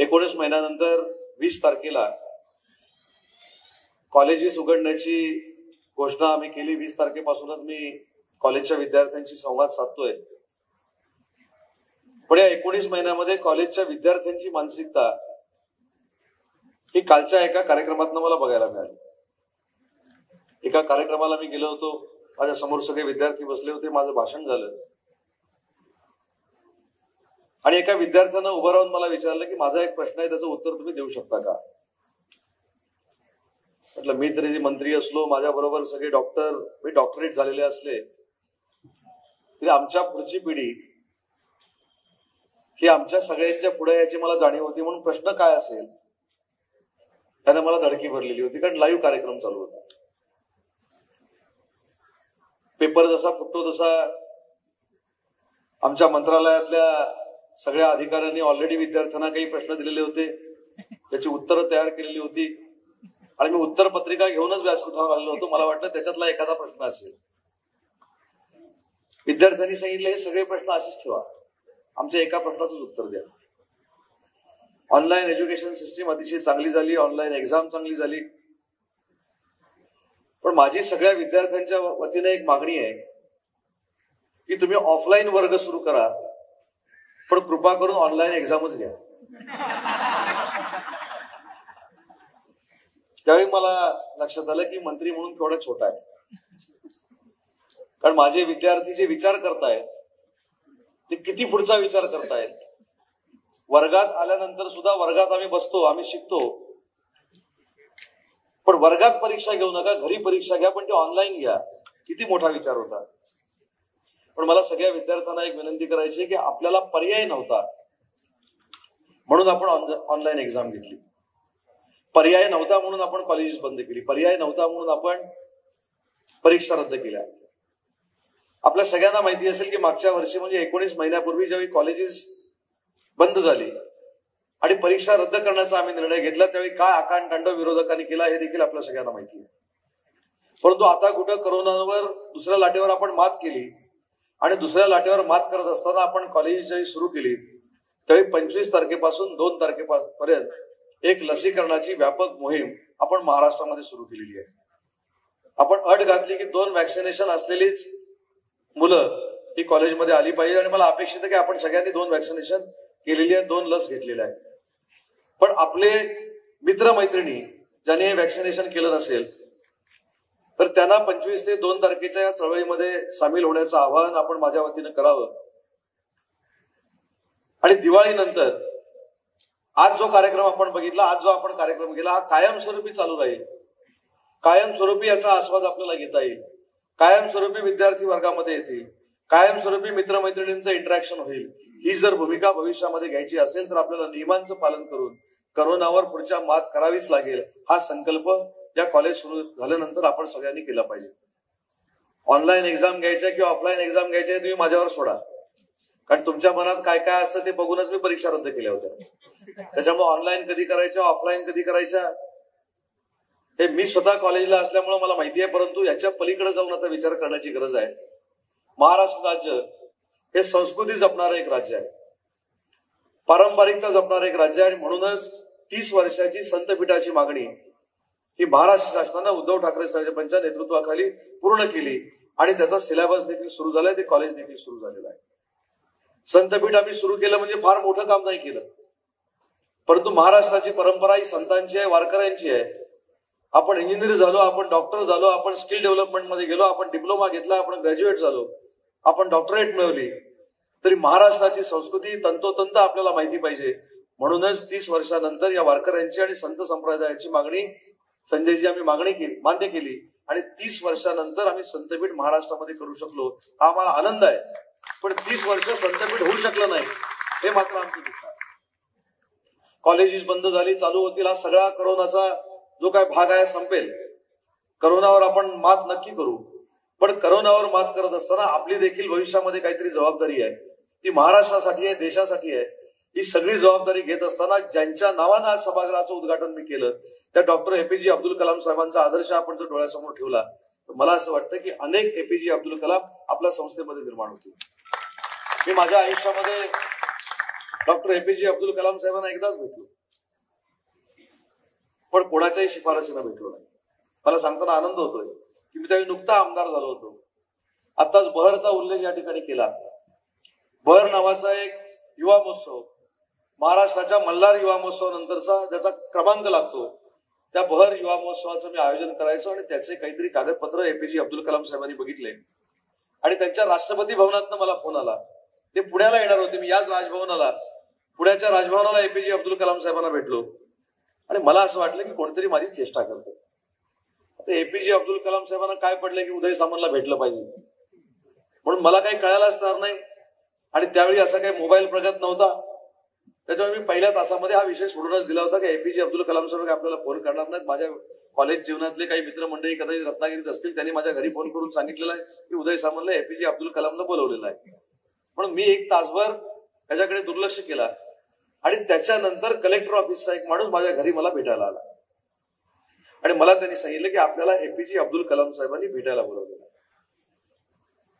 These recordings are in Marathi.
एकोणीस महिन्यानंतर वीस तारखेला कॉलेजेस उघडण्याची घोषणा आम्ही केली. वीस तारखेपासूनच मी कॉलेजच्या विद्यार्थ्यांशी संवाद साधतोय. पण या एकोणीस महिन्यामध्ये कॉलेजच्या विद्यार्थ्यांची मानसिकता ही कालच्या एका कार्यक्रमात मला बघायला मिळाली. एका कार्यक्रमाला मी गेलो होतो. माझ्यासमोर सगळे विद्यार्थी बसले होते. माझं भाषण झालं. आणि एका विद्यार्थ्यानं उभं राहून मला विचारलं की माझा एक प्रश्न आहे त्याचं उत्तर तुम्ही देऊ शकता का? म्हटलं मी तरी मंत्री असलो माझ्या बरोबर सगळे डॉक्टर मी डॉक्टरेट झालेले असले तरी आमच्या पुढची पिढी ही आमच्या सगळ्यांच्या पुढे याची मला जाणीव होती म्हणून प्रश्न काय असेल त्याने मला धडकी भरलेली होती कारण लाईव्ह कार्यक्रम चालू होता. पेपर जसा फुटतो तसा आमच्या मंत्रालयातल्या सगळ्या अधिकाऱ्यांनी ऑलरेडी विद्यार्थ्यांना काही प्रश्न दिलेले होते. त्याची उत्तरं तयार केलेली होती. आणि मी उत्तर पत्रिका घेऊनच व्यासपीठावर आलेलो होतो. मला वाटलं त्याच्यातला एखादा प्रश्न असेल. विद्यार्थ्यांनी सांगितलं हे सगळे प्रश्न असेच ठेवा. आमच्या एका प्रश्नाचंच उत्तर द्या. ऑनलाईन एज्युकेशन सिस्टीम अतिशय चांगली झाली. ऑनलाईन एक्झाम चांगली झाली. पण माझी सगळ्या विद्यार्थ्यांच्या वतीने एक मागणी आहे की तुम्ही ऑफलाईन वर्ग सुरू करा. पण कृपा करून ऑनलाईन एक्झामच घ्या. त्यावेळी मला लक्षात आलं की मंत्री म्हणून केवढा छोटा आहे. कारण माझे विद्यार्थी जे विचार करतायत ते किती पुढचा विचार करतायत. वर्गात आल्यानंतर सुद्धा वर्गात आम्ही बसतो आम्ही शिकतो. पण वर्गात परीक्षा घेऊ नका घरी परीक्षा घ्या पण ती ऑनलाईन घ्या. किती मोठा विचार होता. पण मला सगळ्या विद्यार्थ्यांना एक विनंती करायची की आपल्याला पर्याय नव्हता. म्हणून आपण ऑनलाईन एक्झाम घेतली. पर्याय नव्हता म्हणून आपण कॉलेजेस बंद केली. पर्याय नव्हता म्हणून आपण परीक्षा रद्द केल्या. आपल्या सगळ्यांना माहिती असेल की मागच्या वर्षी म्हणजे एकोणीस महिन्यापूर्वी ज्यावेळी कॉलेजेस बंद झाली आणि परीक्षा रद्द करण्याचा आम्ही निर्णय घेतला त्यावेळी काय आकांड विरोधकांनी केला हे देखील आपल्या सगळ्यांना माहिती आहे. परंतु आता कुठं करोनावर दुसऱ्या लाटेवर आपण मात केली आणि दुसऱ्या लाटेवर मात करत असताना आपण कॉलेज ज्यावेळी सुरू केली. त्यावेळी पंचवीस तारखेपासून दोन तारखेपर्यंत एक लसीकरणाची व्यापक मोहीम आपण महाराष्ट्रामध्ये सुरू केलेली आहे. आपण अट घातली की दोन वॅक्सिनेशन असलेलीच मुलं ही कॉलेजमध्ये आली पाहिजे आणि मला अपेक्षित आहे की आपण सगळ्यांनी दोन वॅक्सिनेशन केलेली आहे दोन लस घेतलेल्या आहेत. पण आपले मित्रमैत्रिणी ज्यांनी हे वॅक्सिनेशन केलं नसेल तर त्यांना पंचवीस ते दोन तारखेच्या या चळवळीमध्ये सामील होण्याचं आवाहन आपण माझ्या वतीनं करावं. आणि दिवाळीनंतर आज जो कार्यक्रम आपण बघितला आज जो आपण कार्यक्रम केला हा कायमस्वरूपी चालू राहील. कायमस्वरूपी याचा आस्वाद आपल्याला घेता येईल. कायमस्वरूपी विद्यार्थी वर्गामध्ये येतील. कायमस्वरूपी मित्रमैत्रिणींचं इंटरॅक्शन होईल. ही जर भूमिका भविष्यामध्ये घ्यायची असेल तर आपल्याला नियमांचं पालन करून करोनावर पुढच्या मात करावीच लागेल हा संकल्प या कॉलेज सुरू झाल्यानंतर आपण सगळ्यांनी केला पाहिजे. ऑनलाईन एक्झाम घ्यायच्या किंवा ऑफलाईन एक्झाम घ्यायच्या तुम्ही माझ्यावर सोडा. कारण तुमच्या मनात काय काय असतं ते बघूनच मी परीक्षा रद्द केल्या होत्या. त्याच्यामुळे ऑनलाईन कधी करायच्या ऑफलाईन कधी करायच्या हे मी स्वतः कॉलेजला असल्यामुळे मला माहिती आहे परंतु याच्या पलीकडे जाऊन आता विचार करण्याची गरज आहे. महाराष्ट्र राज्य हे संस्कृती जपणारं एक राज्य आहे. पारंपरिकता जपणारं एक राज्य आहे आणि म्हणूनच तीस वर्षाची संतपीठाची मागणी ही महाराष्ट्र शासनानं उद्धव ठाकरे साहेबांच्या नेतृत्वाखाली पूर्ण केली. आणि त्याचा सिलेबस देखील सुरू झालाय ते कॉलेज देखील सुरू झालेलं आहे. संतपीठ आम्ही सुरू केलं म्हणजे फार मोठं काम नाही केलं. परंतु महाराष्ट्राची परंपरा ही संतांची आहे वारकऱ्यांची आहे. आपण इंजिनियर झालो आपण डॉक्टर झालो आपण स्किल डेव्हलपमेंटमध्ये गेलो आपण डिप्लोमा घेतला आपण ग्रॅज्युएट झालो आपण डॉक्टरेट मिळवली. तरी महाराष्ट्राची संस्कृती तंतोतंत आपल्याला माहिती पाहिजे. म्हणूनच तीस वर्षानंतर या वारकऱ्यांची आणि संत संप्रदायाची मागणी संजयजी आम्ही मागणी केली मान्य केली. आणि तीस वर्षानंतर आम्ही संतपीठ महाराष्ट्रामध्ये करू शकलो. हा आम्हाला आनंद आहे. पण तीस वर्ष संतपीठ होऊ शकलं नाही. हे मात्र आमचं दुःख आहे. कॉलेजेस बंद झाली चालू होतील. हा सगळा करोनाचा जो काय भाग आहे संपेल. करोनावर आपण मात नक्की करू. पण करोनावर मात करत असताना आपली देखील भविष्यामध्ये काहीतरी जबाबदारी आहे. ती महाराष्ट्रासाठी आहे देशासाठी आहे. ही सगळी जबाबदारी घेत असताना ज्यांच्या नावानं आज सभागृहाचं उद्घाटन मी केलं त्या डॉक्टर एपीजे अब्दुल कलाम साहेबांचा आदर्श आपण जर डोळ्यासमोर ठेवला तर मला असं वाटतं की अनेक एपीजे अब्दुल कलाम आपल्या संस्थेमध्ये निर्माण होतील. मी माझ्या आयुष्यामध्ये डॉक्टर एपीजे अब्दुल कलाम साहेबांना एकदाच भेटलो. पण कोणाच्याही शिफारसीनं भेटलो नाही. मला सांगताना आनंद होतोय की मी त्यावेळी नुकता आमदार झालो होतो. आताच बहरचा उल्लेख या ठिकाणी केला. बहर नावाचा एक युवा महोत्सव महाराष्ट्राच्या मल्हार युवा महोत्सवानंतरचा ज्याचा क्रमांक लागतो त्या बहर युवा महोत्सवाचं मी आयोजन करायचो आणि त्याचे काहीतरी कागदपत्र एपीजे अब्दुल कलाम साहेबांनी बघितले. आणि त्यांच्या राष्ट्रपती भवनातनं मला फोन आला. ते पुण्याला येणार होते मी याच राजभवनाला. पुण्याच्या राजभवनाला एपीजे अब्दुल कलाम साहेबांना भेटलो. आणि मला असं वाटलं की कोणतरी माझी चेष्टा करते. आता एपीजे अब्दुल कलाम साहेबांना काय पडलं की उदय सामंतला भेटलं पाहिजे. म्हणून मला काही कळायला असणार नाही. आणि त्यावेळी असा काही मोबाईल प्रगत नव्हता. त्याच्यामुळे मी पहिल्या तासामध्ये हा विषय सोडूनच दिला होता की एपीजे अब्दुल कलाम साहेब आपल्याला फोन करणार नाहीत. माझ्या कॉलेज जीवनातले काही मित्रमंडळी कदाचित रत्नागिरीत असतील त्यांनी माझ्या घरी फोन करून सांगितलेलं आहे की उदय सामंतला एपीजे अब्दुल कलामला बोलवलेलं आहे. म्हणून मी एक तासभर त्याच्याकडे दुर्लक्ष केला आणि त्याच्यानंतर कलेक्टर ऑफिसचा एक माणूस माझ्या घरी मला भेटायला आला. आणि मला त्यांनी सांगितलं की आपल्याला एपीजे अब्दुल कलाम साहेबांनी भेटायला बोलवलेलं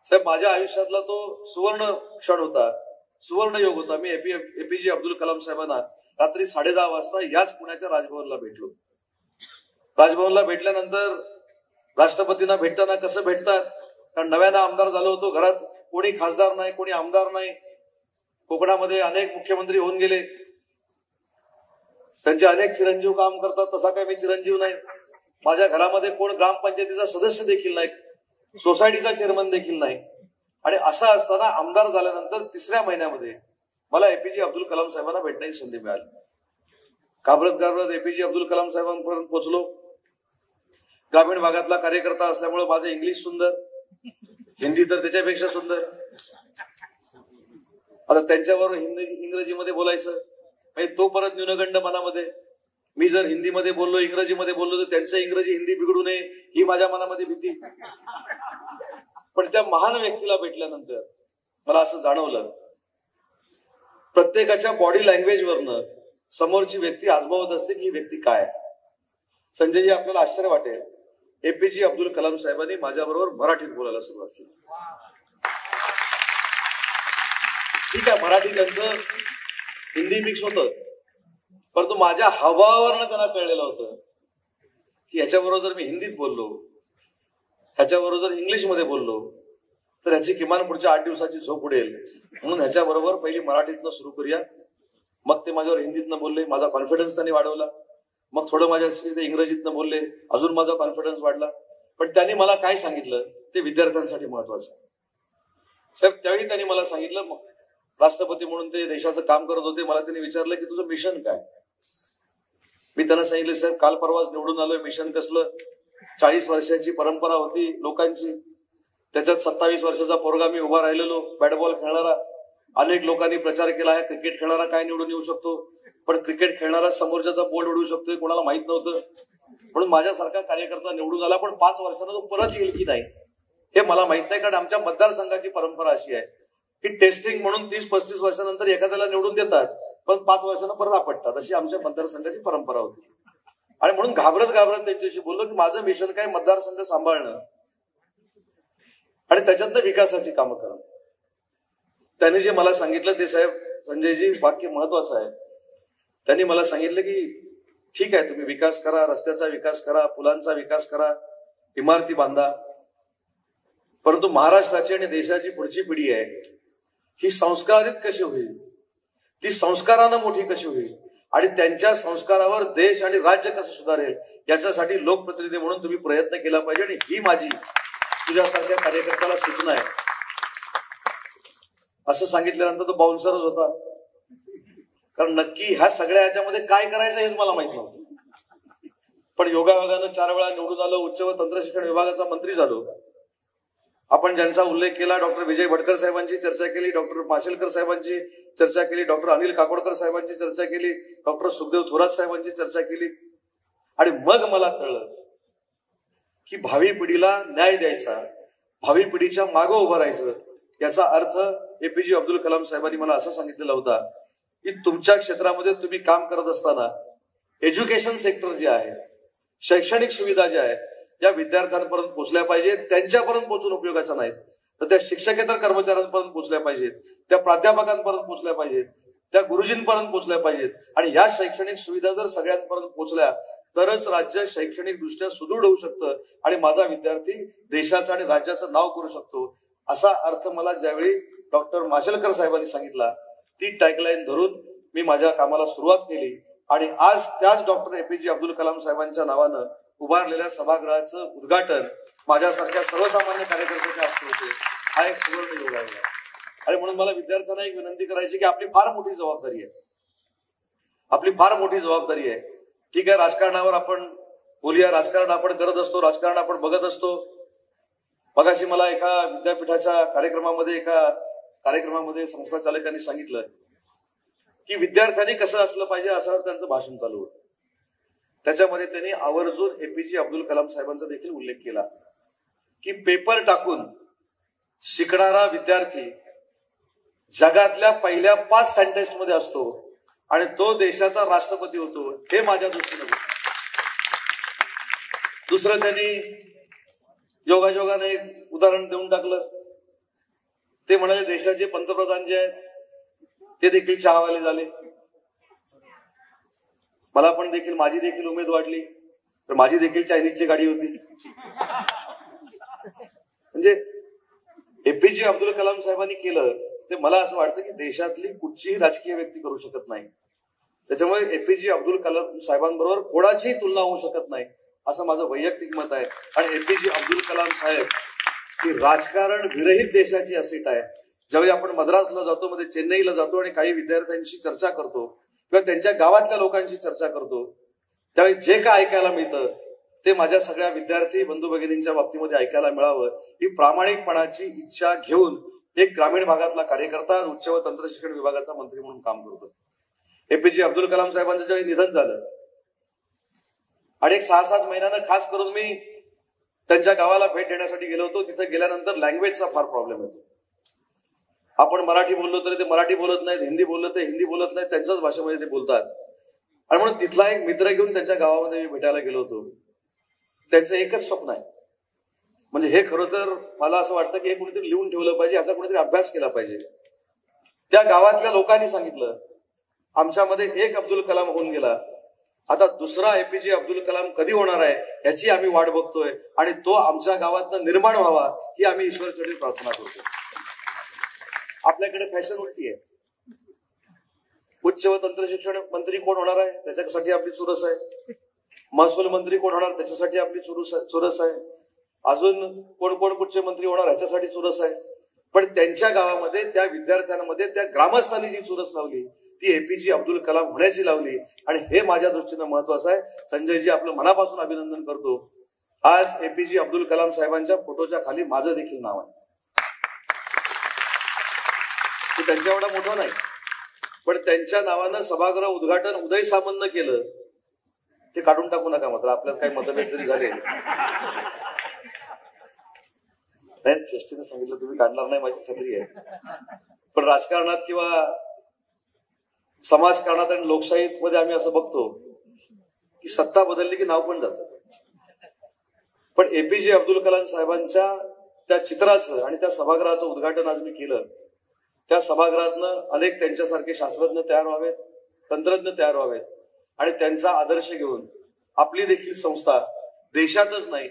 साहेब माझ्या आयुष्यातला तो सुवर्ण क्षण होता. सुवर्ण योग होता. मी एपी एपीजे अब्दुल कलाम साहेबांना रात्री साडे दहा वाजता याच पुण्याच्या राजभवनला भेटलो. राजभवनला भेटल्यानंतर राष्ट्रपतींना भेटताना कसं भेटतात? कारण नव्यानं आमदार झालो होतो घरात. कोणी खासदार नाही कोणी आमदार नाही. कोकणामध्ये अनेक मुख्यमंत्री होऊन गेले. त्यांचे अनेक चिरंजीव काम करतात तसा काय मी चिरंजीव नाही. माझ्या घरामध्ये कोण ग्रामपंचायतीचा सदस्य देखील नाही. सोसायटीचा चेअरमन देखील नाही. आणि असं असताना आमदार झाल्यानंतर तिसऱ्या महिन्यामध्ये मला एपीजे अब्दुल कलाम साहेबांना भेटण्याची संधी मिळाली. काबरत काबरत एपीजे अब्दुल कलाम साहेबांपर्यंत पोहोचलो. ग्रामीण भागातला कार्यकर्ता असल्यामुळे माझं इंग्लिश सुंदर. हिंदी तर त्याच्यापेक्षा सुंदर. आता त्यांच्याबरोबर हिंदी इंग्रजीमध्ये बोलायचं. म्हणजे तो परत न्यूनगंड मनामध्ये. मी जर हिंदीमध्ये बोललो इंग्रजीमध्ये बोललो तर त्यांचं इंग्रजी हिंदी बिघडू नये ही माझ्या मनामध्ये भीती. पण त्या महान व्यक्तीला भेटल्यानंतर मला असं जाणवलं प्रत्येकाच्या बॉडी लँग्वेजवरनं समोरची व्यक्ती आजमावत असते की ही व्यक्ती काय. संजयजी आपल्याला आश्चर्य वाटेल. एपीजे अब्दुल कलाम साहेबांनी माझ्याबरोबर मराठीत बोलायला सुरुवात केली. ठीक आहे मराठी त्यांचं हिंदी मिक्स होतं. परंतु माझ्या हवावरनं त्यांना कळलेलं होतं की याच्याबरोबर जर मी हिंदीत बोललो ह्याच्याबरोबर जर इंग्लिशमध्ये बोललो तर ह्याची किमान पुढच्या आठ दिवसाची झोप उडेल. म्हणून ह्याच्याबरोबर पहिली मराठीतनं सुरू करूया. मग ते माझ्यावर हिंदीतनं बोलले माझा कॉन्फिडन्स त्यांनी वाढवला. मग थोडं माझ्या इंग्रजीतनं बोलले अजून माझा कॉन्फिडन्स वाढला. पण त्यांनी मला काय सांगितलं ते विद्यार्थ्यांसाठी महत्वाचं. साहेब त्यावेळी त्यांनी मला सांगितलं मग राष्ट्रपती म्हणून ते देशाचं काम करत होते मला त्यांनी विचारलं की तुझं मिशन काय? मी त्यांना सांगितलं साहेब काल परवाच निवडून आलोय मिशन कसलं? चाळीस वर्षाची परंपरा होती लोकांची. त्याच्यात सत्तावीस वर्षाचा पोरगा मी उभा राहिलेलो बॅट बॉल खेळणारा. अनेक लोकांनी प्रचार केला आहे क्रिकेट खेळणारा काय निवडून येऊ शकतो? पण क्रिकेट खेळणारा समोरच्याचा बोर्ड उडवू शकतोय कोणाला माहीत नव्हतं. म्हणून माझ्यासारखा कार्यकर्ता निवडून आला पण पाच वर्षांना तो परत येईल की नाही? हे मला माहीत नाही कारण आमच्या मतदारसंघाची परंपरा अशी आहे की टेस्टिंग म्हणून तीस पस्तीस वर्षानंतर एखाद्याला निवडून देतात पण पाच वर्षांना परत आपटतात. अशी आमच्या मतदारसंघाची परंपरा होती. आणि म्हणून घाबरत घाबरत त्यांच्याशी बोललो की माझं मिशन काय मतदारसंघ सांभाळणं. आणि त्याच्यातनं विकासाची कामं करणं. त्यांनी जे मला सांगितलं ते साहेब संजयजी वाक्य महत्वाचं आहे. त्यांनी मला सांगितलं की ठीक आहे तुम्ही विकास करा रस्त्याचा विकास करा पुलांचा विकास करा इमारती बांधा. परंतु महाराष्ट्राची आणि देशाची पुढची पिढी आहे ही संस्कारित कशी होईल? ती संस्कारानं मोठी कशी होईल? आणि त्यांच्या संस्कारावर देश आणि राज्य कसं सुधारेल याच्यासाठी लोकप्रतिनिधी म्हणून तुम्ही प्रयत्न केला पाहिजे आणि ही माझी तुझ्यासारख्या कार्यकर्त्याला सूचना आहे. असं सांगितल्यानंतर तो बाउन्सरच होता. कारण नक्की ह्या सगळ्या याच्यामध्ये काय करायचं हेच मला माहीत नव्हतं. पण योगायोगानं चार वेळा निवडून आलो उच्च व तंत्रशिक्षण विभागाचा मंत्री झालो. आपण ज्यांचा उल्लेख केला डॉक्टर विजय भटकर साहेबांची चर्चा केली डॉक्टर माशेलकर साहेबांची चर्चा केली डॉक्टर अनिल काकोडकर साहेबांची चर्चा केली डॉक्टर सुखदेव थोरात साहेबांची चर्चा केली. आणि मग मला कळलं की भावी पिढीला न्याय द्यायचा भावी पिढीच्या मागं उभं राहायचं याचा अर्थ एपीजे अब्दुल कलाम साहेबांनी मला असं सांगितलेला होता की तुमच्या क्षेत्रामध्ये तुम्ही काम करत असताना एज्युकेशन सेक्टर जे आहे शैक्षणिक सुविधा ज्या आहेत या विद्यार्थ्यांपर्यंत पोहोचल्या पाहिजेत त्यांच्यापर्यंत पोहोचून उपयोगाच्या नाहीत. तर त्या शिक्षकेतर कर्मचाऱ्यांपर्यंत पोहोचल्या पाहिजेत त्या प्राध्यापकांपर्यंत पोहोचल्या पाहिजेत त्या गुरुजींपर्यंत पोहोचल्या पाहिजेत. आणि या शैक्षणिक सुविधा जर सगळ्यांपर्यंत पोहोचल्या तरच राज्य शैक्षणिक दृष्ट्या सुदृढ होऊ शकतं आणि माझा विद्यार्थी देशाचं आणि राज्याचं नाव करू शकतो. असा अर्थ मला ज्यावेळी डॉक्टर माशेलकर साहेबांनी सांगितला ती टॅगलाईन धरून मी माझ्या कामाला सुरुवात केली. आणि आज त्याच डॉक्टर एपीजे अब्दुल कलाम साहेबांच्या नावानं उभारलेल्या सभागृहाचं उद्घाटन माझ्यासारख्या सर्वसामान्य कार्यकर्त्याच्या हस्ते होते. हा एक सुवर्ण योग आहे. आणि म्हणून मला विद्यार्थ्यांना एक विनंती करायची की आपली फार मोठी जबाबदारी आहे. आपली फार मोठी जबाबदारी आहे. ठीक आहे राजकारणावर आपण बोलूया राजकारण आपण करत असतो राजकारण आपण बघत असतो. मगाशी मला एका विद्यापीठाच्या कार्यक्रमामध्ये एका कार्यक्रमामध्ये संस्था चालकांनी सांगितलं की विद्यार्थ्यांनी कसं असलं पाहिजे असं त्यांचं भाषण चालू होतं. त्याच्यामध्ये त्यांनी आवर्जून एपीजे अब्दुल कलाम साहेबांचा देखील उल्लेख केला. की पेपर टाकून शिकणारा विद्यार्थी जगातल्या पहिल्या पाच सायंटिस्टमध्ये असतो आणि तो देशाचा राष्ट्रपती होतो हे माझ्या दृष्टीने दुसरं त्यांनी योगायोगाने एक उदाहरण देऊन टाकलं. ते म्हणाले देशाचे पंतप्रधान जे आहेत ते देखील चहावाले झाले. मला पण देखील माझी देखील उमेद वाढली. तर माझी देखील चायनीजची गाडी होती. म्हणजे एपीजे अब्दुल कलाम साहेबांनी केलं ते मला असं वाटतं की देशातली कुठचीही राजकीय व्यक्ती करू शकत नाही. त्याच्यामुळे एपीजे अब्दुल कलाम साहेबांबरोबर कोणाचीही तुलना होऊ शकत नाही असं माझं वैयक्तिक मत आहे. आणि एपीजे अब्दुल कलाम साहेब ही राजकारण विरहित देशाची असेट आहे. ज्यावेळी आपण मद्रासला जातो मध्ये चेन्नईला जातो आणि काही विद्यार्थ्यांशी चर्चा करतो किंवा त्यांच्या गावातल्या लोकांशी चर्चा करतो त्यावेळी जे काय ऐकायला मिळतं ते माझ्या सगळ्या विद्यार्थी बंधू भगिनींच्या बाबतीमध्ये ऐकायला मिळावं ही प्रामाणिकपणाची इच्छा घेऊन एक ग्रामीण भागातला कार्यकर्ता उच्च व तंत्र शिक्षण विभागाचा मंत्री म्हणून काम करतो. एपीजे अब्दुल कलाम साहेबांचं ज्यावेळी निधन झालं आणि एक सहा सात महिन्यानं खास करून मी त्यांच्या गावाला भेट देण्यासाठी गेलो होतो तिथे गेल्यानंतर लँग्वेजचा फार प्रॉब्लेम येतो. आपण मराठी बोललो तरी ते मराठी बोलत नाहीत हिंदी बोललो तर हिंदी बोलत नाहीत त्यांच्याच भाषेमध्ये ते बोलतात. आणि म्हणून तिथला एक मित्र घेऊन त्यांच्या गावामध्ये मी भेटायला गेलो होतो. त्यांचं एकच स्वप्न आहे. म्हणजे हे खरं तर मला असं वाटतं की हे कुणीतरी लिहून ठेवलं पाहिजे याचा कुणीतरी अभ्यास केला पाहिजे. त्या गावातल्या लोकांनी सांगितलं आमच्यामध्ये एक अब्दुल कलाम होऊन गेला. आता दुसरा एपीजे अब्दुल कलाम कधी होणार आहे याची आम्ही वाट बघतोय आणि तो आमच्या गावातनं निर्माण व्हावा ही आम्ही ईश्वरचरणी प्रार्थना करतो. आपल्याकडे फॅशन उलटी आहे. उच्च व तंत्र शिक्षण मंत्री कोण होणार आहे? त्याच्यासाठी आपली चुरस आहे. महसूल मंत्री कोण होणार? त्याच्यासाठी आपली चुरस आहे. अजून कोण कोण कुठचे मंत्री होणार? याच्यासाठी चुरस आहे. पण त्यांच्या गावामध्ये त्या विद्यार्थ्यांमध्ये त्या ग्रामस्थांनी जी चुरस लावली ती एपीजे अब्दुल कलाम होण्याची लावली. आणि हे माझ्या दृष्टीनं महत्वाचं आहे. संजयजी आपलं मनापासून अभिनंदन करतो. आज एपीजे अब्दुल कलाम साहेबांच्या फोटोच्या खाली माझं देखील नाव आहे. ते त्यांच्या एवढा मोठा नाही. पण त्यांच्या नावानं सभागृह उद्घाटन उदय सामंत केलं ते काढून टाकू नका मात्र आपल्याला काही मतभेद जरी झाले. नाही चेष्टीने सांगितलं तुम्ही काढणार नाही माझी खात्री आहे. पण राजकारणात किंवा समाजकारणात आणि लोकशाहीत मध्ये आम्ही असं बघतो की सत्ता बदलली की नाव पण जात. पण एपीजे अब्दुल कलाम साहेबांच्या त्या चित्राचं आणि त्या सभागृहाचं उद्घाटन आज मी केलं. त्या सभागृहातनं अनेक त्यांच्यासारखे शास्त्रज्ञ तयार व्हावेत तंत्रज्ञ तयार व्हावेत आणि त्यांचा आदर्श घेऊन आपली देखील संस्था देशातच नाही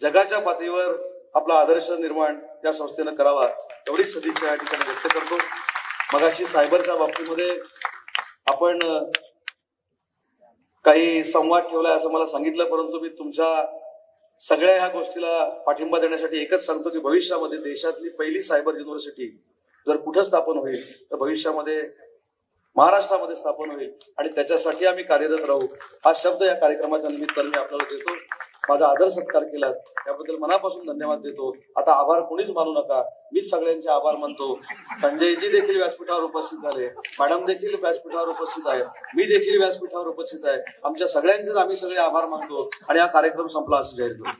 जगाच्या पातळीवर आपला आदर्श निर्माण या संस्थेनं करावा एवढीच सदिच्छा या ठिकाणी व्यक्त करतो. मगाशी सायबरच्या बाबतीमध्ये आपण काही संवाद ठेवलाय असं मला सांगितलं परंतु मी तुमच्या सगळ्या ह्या गोष्टीला पाठिंबा देण्यासाठी एकच सांगतो की भविष्यामध्ये देशातली पहिली सायबर युनिव्हर्सिटी जर कुठं स्थापन होईल तर भविष्यामध्ये महाराष्ट्रामध्ये स्थापन होईल आणि त्याच्यासाठी आम्ही कार्यरत राहू. हा शब्द या कार्यक्रमाच्या निमित्ताने मी आपल्याला देतो. माझा आदर सत्कार केला त्याबद्दल मनापासून धन्यवाद देतो. आता आभार कोणीच मानू नका. मीच सगळ्यांचे आभार मानतो. संजयजी देखील व्यासपीठावर उपस्थित झाले. मॅडम देखील व्यासपीठावर उपस्थित आहे मी देखील व्यासपीठावर उपस्थित आहे. आमच्या सगळ्यांचेच आम्ही सगळे आभार मानतो आणि हा कार्यक्रम संपला असं जाहीर करतो.